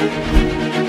Música